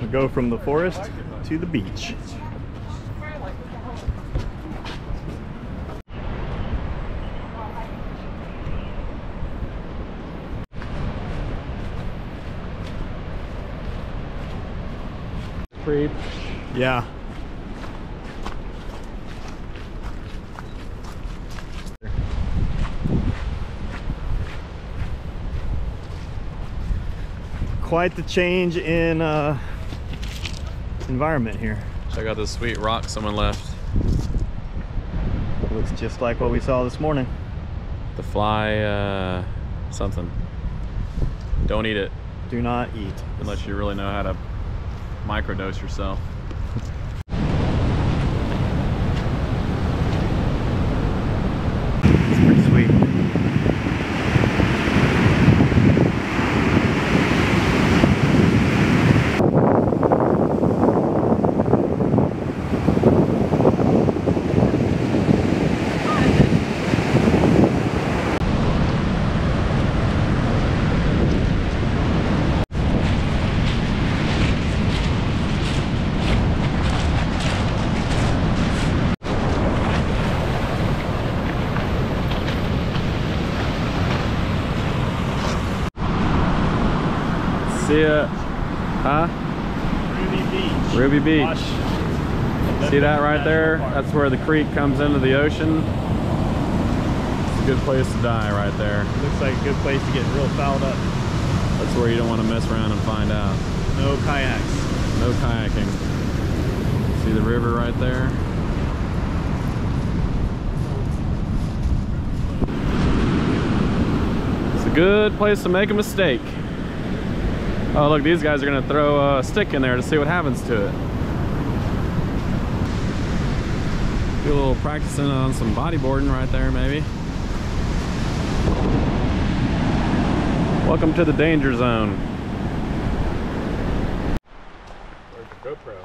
We go from the forest to the beach. Creep. Yeah. Quite the change in uh, environment here. Check out this sweet rock someone left. Looks just like what we saw this morning. The fly, uh, something. Don't eat it Do not eat. unless you really know how to microdose yourself. It's pretty sweet. See ya. Huh? Ruby Beach. Ruby Beach. Wash. See that right there? That's where the creek comes into the ocean. It's a good place to die right there. Looks like a good place to get real fouled up. That's where you don't want to mess around and find out. No kayaks. No kayaking. See the river right there? It's a good place to make a mistake. Oh look, these guys are gonna throw a stick in there to see what happens to it. Do a little practicing on some bodyboarding right there maybe. Welcome to the danger zone. Where's the GoPro?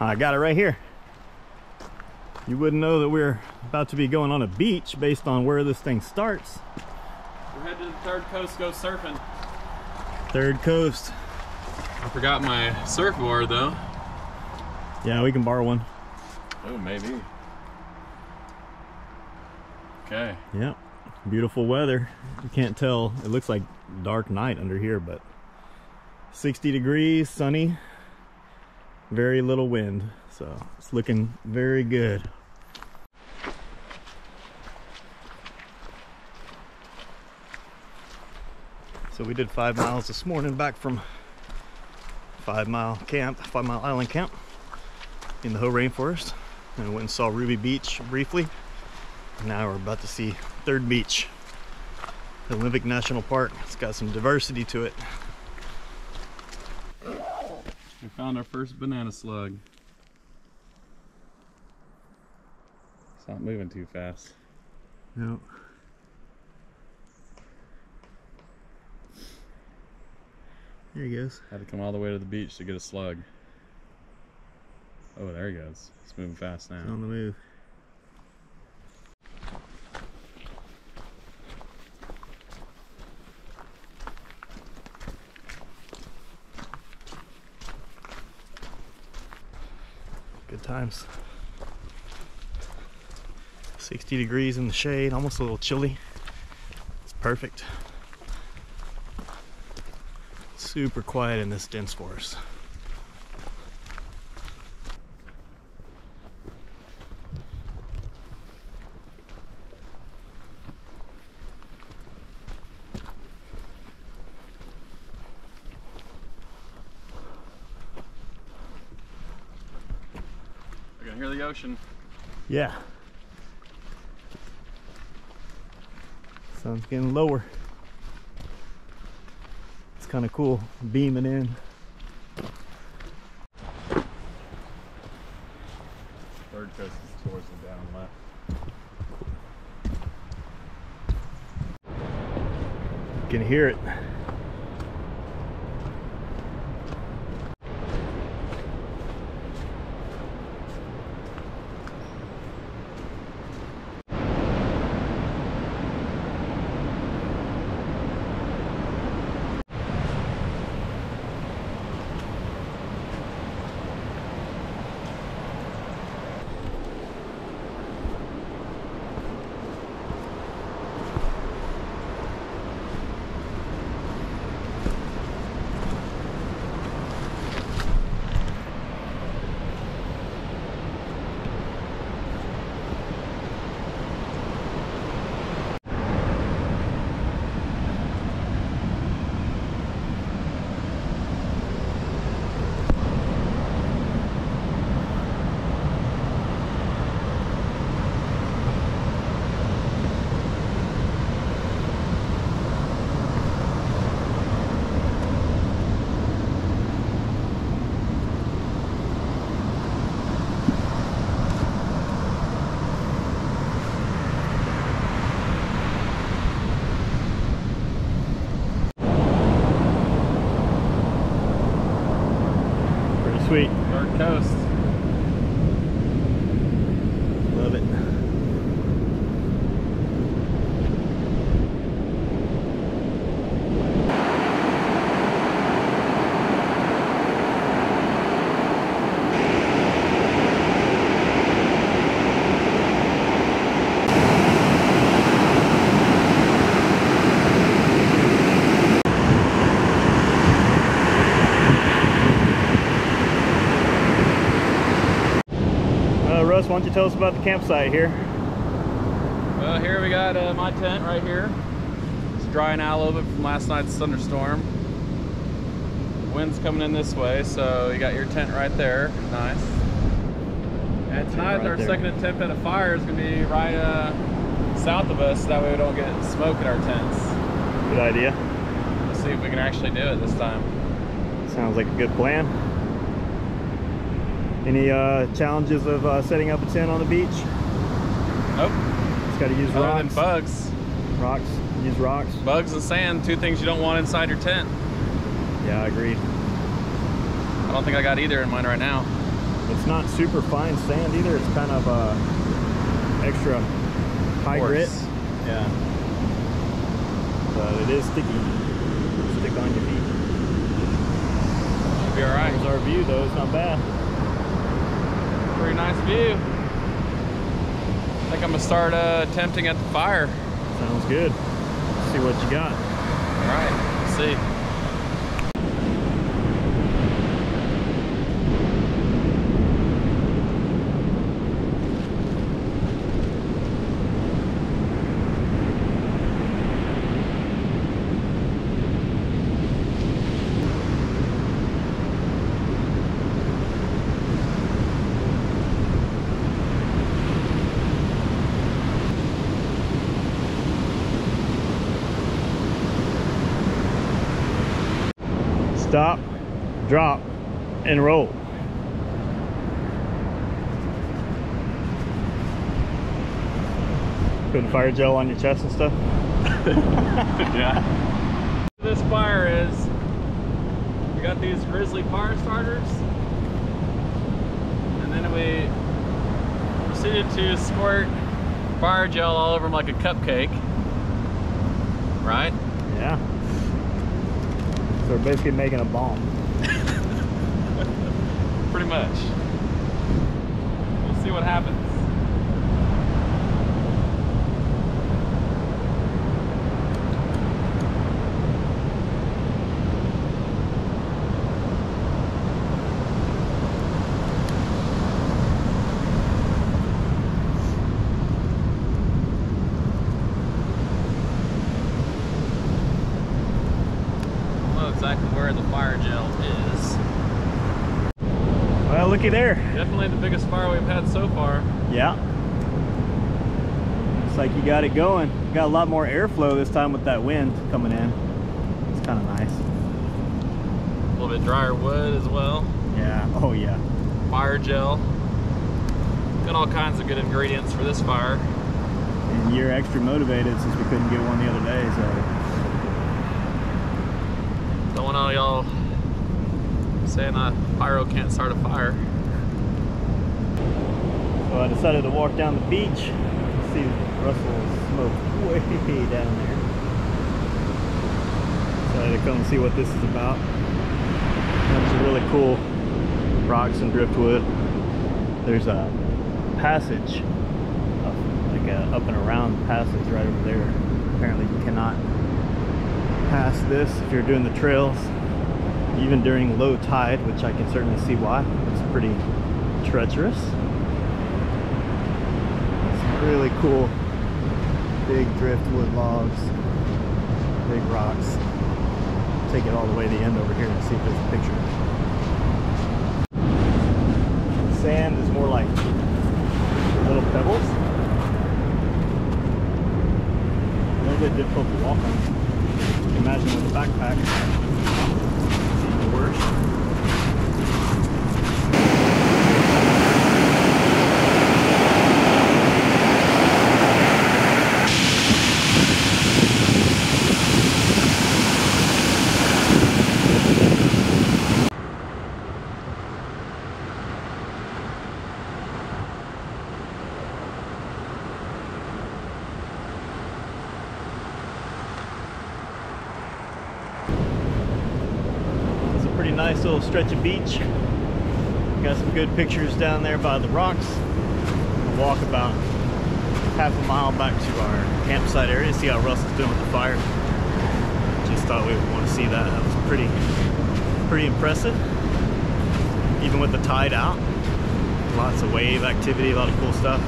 I got it right here. You wouldn't know that we're about to be going on a beach based on where this thing starts. We're headed to the third coast, go surfing. Third coast. I forgot my surfboard though. Yeah, we can borrow one. Oh, maybe. Okay. Yep. Beautiful weather. You can't tell. It looks like dark night under here, but 60 degrees, sunny, very little wind. So it's looking very good. So we did five miles this morning back from Five Mile Camp, Five Mile Island Camp in the Hoh Rainforest. And we went and saw Ruby Beach briefly. Now we're about to see Third Beach, the Olympic National Park. It's got some diversity to it. We found our first banana slug. It's not moving too fast. No. There he goes. Had to come all the way to the beach to get a slug. Oh, there he goes. It's moving fast now. He's on the move. Good times. 60 degrees in the shade, almost a little chilly. It's perfect. Super quiet in this dense forest. The ocean. Yeah. Sun's getting lower. It's kind of cool beaming in. Third coast is towards the down left. You can hear it. Why don't you tell us about the campsite here? Well, here we got uh, my tent right here. It's drying out a little bit from last night's thunderstorm. Wind's coming in this way, so you got your tent right there. Nice. And tonight, right our there. second attempt at a fire is going to be right uh, south of us. So That way, we don't get smoke in our tents. Good idea. Let's see if we can actually do it this time. Sounds like a good plan. Any uh, challenges of uh, setting up a tent on the beach? Nope. Just got to use Other than rocks. bugs, Rocks. Use rocks. bugs and sand, two things you don't want inside your tent. Yeah, I agreed. I don't think I got either in mine right now. It's not super fine sand either. It's kind of uh, extra high Coarse. grit. Yeah. But it is sticky. Stick on your feet. Should be all right. There's our view though. It's not bad. Pretty nice view. I think I'm gonna start uh, attempting at the fire. Sounds good. Let's see what you got. All right, let's see. Stop, drop, and roll. Putting fire gel on your chest and stuff. yeah. This fire is, we got these Grizzly fire starters, and then we proceeded to squirt fire gel all over them like a cupcake. Right? Yeah. We're basically making a bomb. Pretty much. We'll see what happens. I don't know exactly where the fire gel is. Well, looky there. Definitely the biggest fire we've had so far. Yeah. Looks like you got it going. Got a lot more airflow this time with that wind coming in. It's kind of nice. A little bit drier wood as well. Yeah. Oh, yeah. Fire gel. Got all kinds of good ingredients for this fire. And you're extra motivated since we couldn't get one the other day, so Don't want all y'all saying that pyro can't start a fire. So I decided to walk down the beach. See Russell's smoke way down there. Decided to come see what this is about. Of really cool rocks and driftwood. There's a passage, up, like a up and around passage right over there. Apparently you cannot pass this if you're doing the trails, even during low tide, which I can certainly see why. It's pretty treacherous. Some really cool big driftwood logs, big rocks. Take it all the way to the end over here and see if there's a picture. Sand is more like little pebbles. A little bit difficult to walk on. Imagine with a backpack. It's even worse. Pretty nice little stretch of beach. Got some good pictures down there by the rocks. We'll walk about half a mile back to our campsite area, see how Russell's doing with the fire. Just thought we would want to see that. That was pretty, pretty impressive. Even with the tide out. Lots of wave activity, a lot of cool stuff.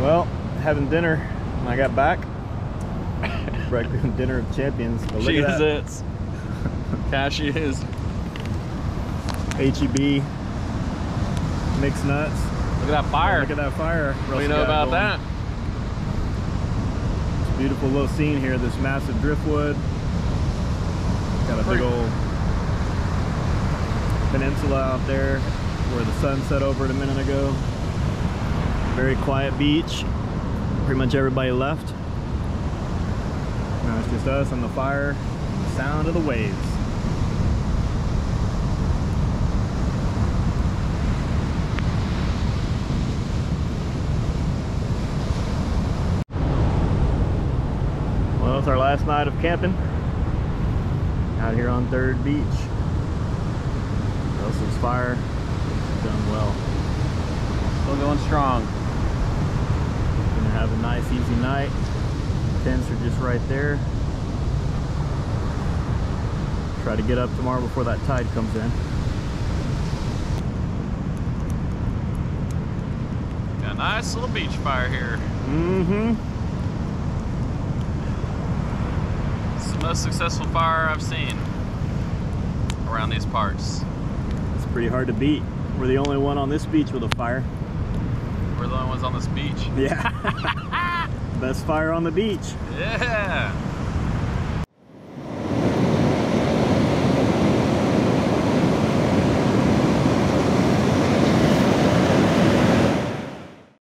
Well, having dinner when I got back. Breakfast dinner of champions. But look She at is that. it. Cashy is. HEB mixed nuts. Look at that fire. Look at that fire. what do you know about going. that? Beautiful little scene here. This massive driftwood. Got a big old peninsula out there where the sun set over it a minute ago. Very quiet beach. Pretty much everybody left. It's just us and the fire and the sound of the waves. Well, it's our last night of camping out here on Third Beach. Russell's fire done well. Still going strong. Gonna have a nice easy night. Tents are just right there. Try to get up tomorrow before that tide comes in. Got a nice little beach fire here. Mm-hmm. It's the most successful fire I've seen around these parts. It's pretty hard to beat. We're the only one on this beach with a fire. We're the only ones on this beach. Yeah. Best fire on the beach. Yeah.